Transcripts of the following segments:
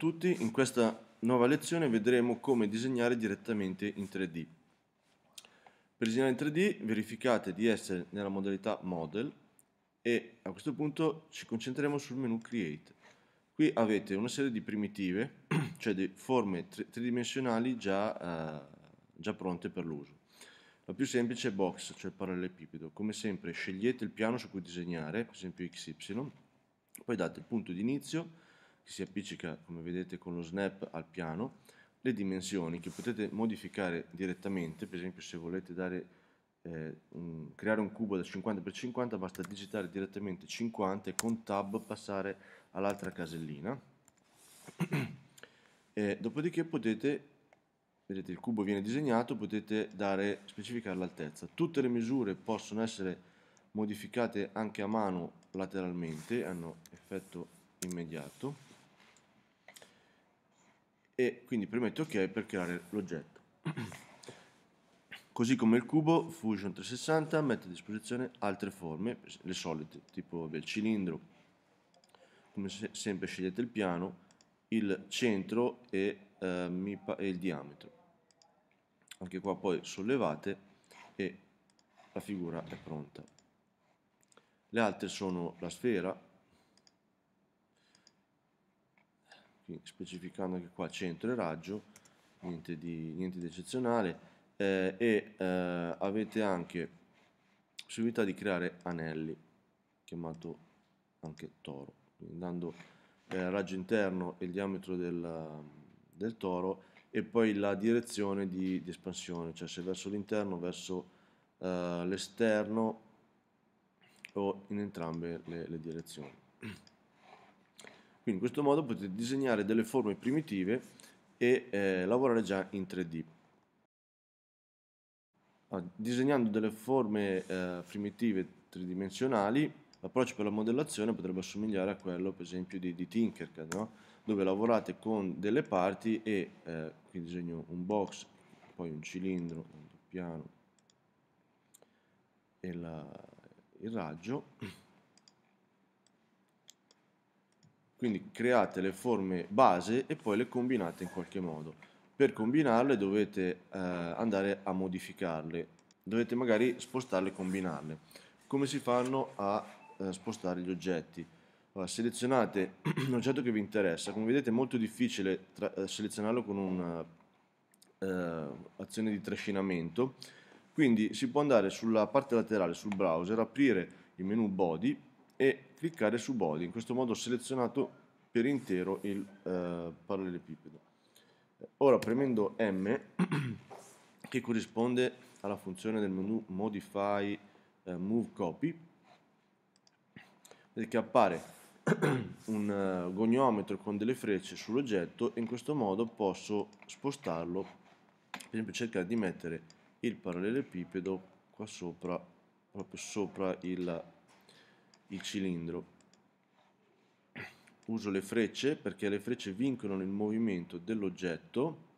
tutti, in questa nuova lezione vedremo come disegnare direttamente in 3D. Per disegnare in 3D verificate di essere nella modalità Model e a questo punto ci concentreremo sul menu Create. Qui avete una serie di primitive, cioè di forme tridimensionali già, eh, già pronte per l'uso. La più semplice è Box, cioè il parallelepipedo. Come sempre scegliete il piano su cui disegnare, per esempio XY, poi date il punto di inizio, che si appiccica come vedete con lo snap al piano, le dimensioni che potete modificare direttamente, per esempio se volete dare, eh, un, creare un cubo da 50x50 basta digitare direttamente 50 e con tab passare all'altra casellina. e dopodiché potete, vedete il cubo viene disegnato, potete dare, specificare l'altezza. Tutte le misure possono essere modificate anche a mano lateralmente, hanno effetto immediato e quindi premette ok per creare l'oggetto. Così come il cubo, Fusion 360 mette a disposizione altre forme, le solite, tipo il cilindro, come se, sempre scegliete il piano, il centro e, eh, e il diametro. Anche qua poi sollevate e la figura è pronta. Le altre sono la sfera, quindi specificando anche qua centro e raggio, niente di, niente di eccezionale, eh, e eh, avete anche possibilità di creare anelli, chiamato anche toro, quindi dando eh, raggio interno e il diametro del, del, toro e poi la direzione di, di espansione, cioè se verso l'interno, verso eh, l'esterno o in entrambe le, le direzioni. Quindi in questo modo potete disegnare delle forme primitive e eh, lavorare già in 3D. Ah, disegnando delle forme eh, primitive tridimensionali, l'approccio per la modellazione potrebbe assomigliare a quello per esempio di, di Tinkercad, no? dove lavorate con delle parti e eh, qui disegno un box, poi un cilindro, un piano e la, il raggio Quindi create le forme base e poi le combinate in qualche modo. Per combinarle dovete eh, andare a modificarle, dovete magari spostarle e combinarle. Come si fanno a eh, spostare gli oggetti? Allora, selezionate l'oggetto che vi interessa, come vedete è molto difficile eh, selezionarlo con un'azione eh, di trascinamento, quindi si può andare sulla parte laterale sul browser, aprire il menu body e cliccare su body, in questo modo ho selezionato per intero il eh, parallelepipedo. Ora premendo M, che corrisponde alla funzione del menu Modify eh, Move Copy, vedete che appare un uh, goniometro con delle frecce sull'oggetto e in questo modo posso spostarlo, per esempio cercare di mettere il parallelepipedo qua sopra, proprio sopra il il cilindro. Uso le frecce perché le frecce vincono il movimento dell'oggetto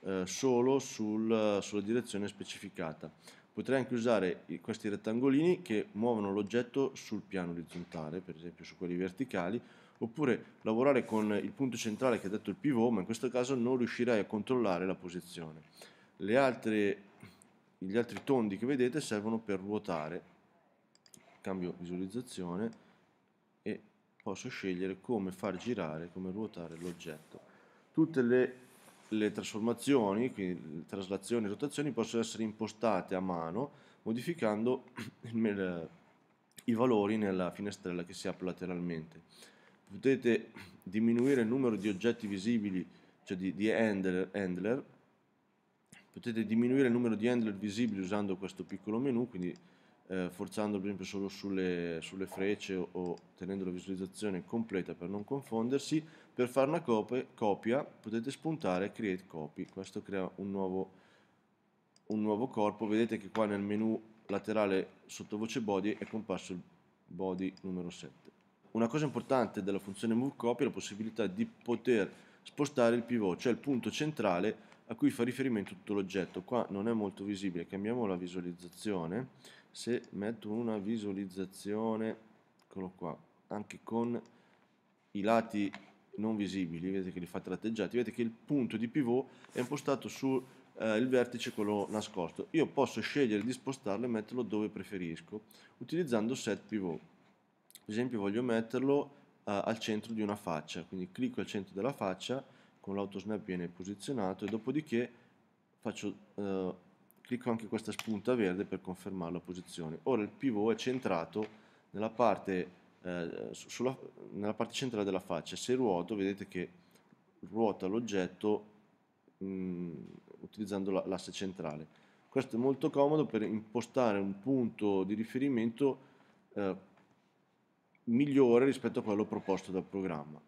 eh, solo sul, sulla direzione specificata. Potrei anche usare questi rettangolini che muovono l'oggetto sul piano orizzontale, per esempio su quelli verticali, oppure lavorare con il punto centrale che è detto il pivot, ma in questo caso non riuscirei a controllare la posizione. Altre, gli altri tondi che vedete servono per ruotare cambio visualizzazione e posso scegliere come far girare, come ruotare l'oggetto. Tutte le, le trasformazioni, quindi traslazioni e rotazioni possono essere impostate a mano modificando il, i valori nella finestrella che si apre lateralmente. Potete diminuire il numero di oggetti visibili, cioè di, di handler, handler, potete diminuire il numero di handler visibili usando questo piccolo menu, quindi eh, forzando per esempio solo sulle, sulle frecce o, o, tenendo la visualizzazione completa per non confondersi, per fare una copia, copia potete spuntare Create Copy, questo crea un nuovo, un nuovo corpo, vedete che qua nel menu laterale sotto voce body è comparso il body numero 7. Una cosa importante della funzione Move Copy è la possibilità di poter spostare il pivot, cioè il punto centrale a cui fa riferimento tutto l'oggetto. Qua non è molto visibile, cambiamo la visualizzazione se metto una visualizzazione eccolo qua anche con i lati non visibili, vedete che li fa tratteggiati, vedete che il punto di pivot è impostato sul eh, vertice quello nascosto. Io posso scegliere di spostarlo e metterlo dove preferisco, utilizzando set pivot. Ad esempio voglio metterlo eh, al centro di una faccia, quindi clicco al centro della faccia, con l'autosnap viene posizionato e dopodiché faccio, eh, clicco anche questa spunta verde per confermare la posizione. Ora il pivot è centrato nella parte, eh, sulla, nella parte centrale della faccia. Se ruoto vedete che ruota l'oggetto mm, utilizzando l'asse centrale. Questo è molto comodo per impostare un punto di riferimento eh, migliore rispetto a quello proposto dal programma.